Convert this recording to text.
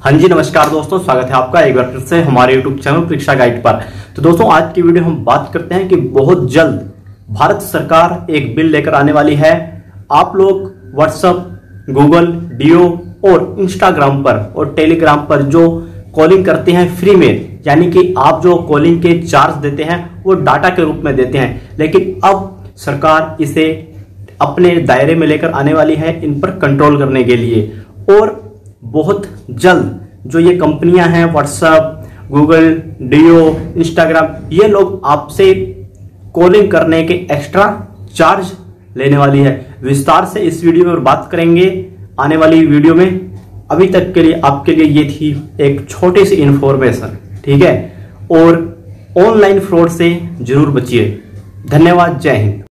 हाँ जी, नमस्कार दोस्तों, स्वागत है आपका एक बार फिर से हमारे यूट्यूब चैनल परीक्षा गाइड पर। तो दोस्तों, आज की वीडियो हम बात करते हैं कि बहुत जल्द भारत सरकार एक बिल लेकर आने वाली है। आप लोग व्हाट्सएप गूगल डीओ और इंस्टाग्राम पर और टेलीग्राम पर जो कॉलिंग करते हैं फ्री में, यानी कि आप जो कॉलिंग के चार्ज देते हैं, वो डाटा के रूप में देते हैं। लेकिन अब सरकार इसे अपने दायरे में लेकर आने वाली है इन पर कंट्रोल करने के लिए। और बहुत जल्द जो ये कंपनियाँ हैं व्हाट्सएप गूगल डियो इंस्टाग्राम ये लोग आपसे कॉलिंग करने के एक्स्ट्रा चार्ज लेने वाली है। विस्तार से इस वीडियो में बात करेंगे आने वाली वीडियो में। अभी तक के लिए, आपके लिए ये थी एक छोटी सी इंफॉर्मेशन ठीक है? और ऑनलाइन फ्रॉड से ज़रूर बचिए। धन्यवाद, जय हिंद।